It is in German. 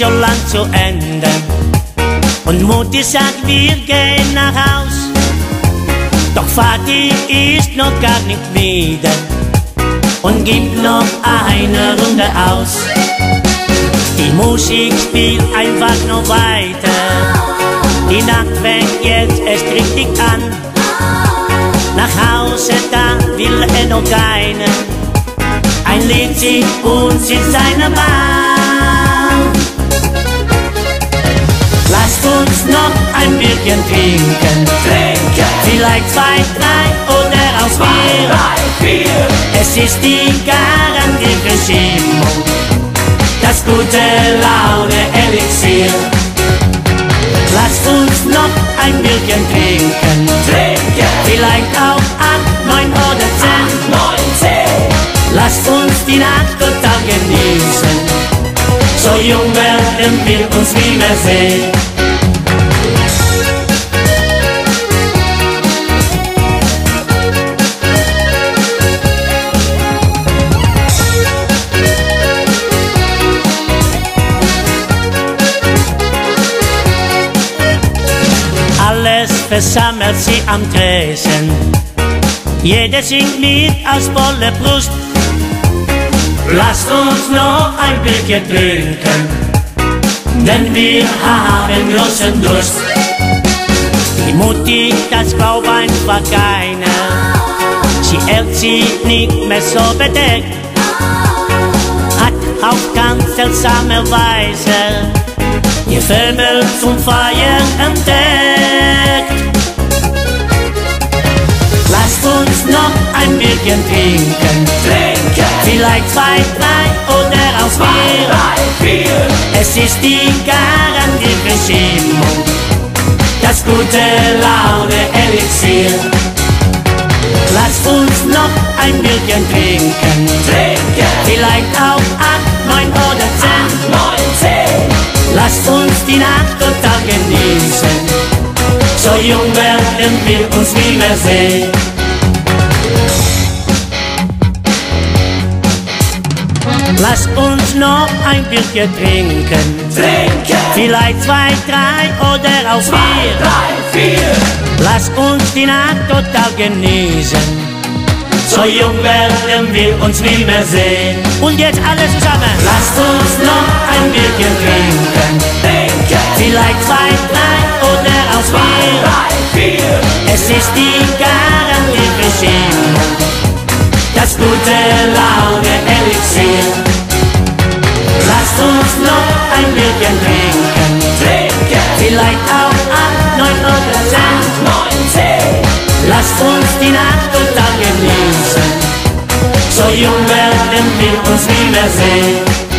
schon lang zu Ende. Und Mutti sagt, wir gehen nach Haus. Doch Vati ist noch gar nicht wieder und gibt noch eine Runde aus. Die Musik spielt einfach noch weiter. Die Nacht fängt jetzt erst richtig an. Nach Hause, da will er noch keinen. Ein Lied singt uns in seiner Bahn. Lasst uns noch ein Bierchen trinken. Trinken, Vielleicht zwei, drei oder auch vier. drei, vier. Es ist die garantierte Stimmung, das gute Laune Elixier. Lasst uns noch ein Bierchen trinken, Trinken, vielleicht auch acht, neun oder zehn. neun, zehn. Lasst uns die Nacht total genießen, so jung werden wir uns nie mehr sehen. Versammelt sie am Tresen. Jeder singt mit aus voller Brust. Lasst uns noch ein Bierchen trinken, denn wir haben großen Durst. Die Mutti, das glaubt einfach keiner. Sie hält sich nicht mehr so bedeckt, hat auf ganz seltsame Weise ihr Firmel zum Feiern entdeckt. Ein Bierchen trinken, Trinken, vielleicht zwei, drei oder auch vier. drei, vier. Es ist die garantierte Stimmung, das gute Laune Elixier. Lasst uns noch ein Bierchen trinken, Trinken, vielleicht auch acht, neun oder zehn. neun, zehn. Lasst uns die Nacht total genießen, so jung werden wir uns nie mehr sehen. Lasst uns noch ein Bierchen trinken, Trinken, vielleicht zwei, drei oder auch vier. drei, vier. Lass uns die Nacht total genießen. So jung werden wir uns nie mehr sehen. Und jetzt alle zusammen. Lasst uns noch ein Bierchen trinken. Trinken, Vielleicht zwei, drei oder auch vier. drei, vier. Es ist die garantierte Stimmung. Das gute Laune Elixier. Ein Bierchen trinken. Trinken, Vielleicht auch acht, neun oder zehn. neun, zehn. Lasst uns die Nacht total genießen. So jung werden wir uns nie mehr sehen.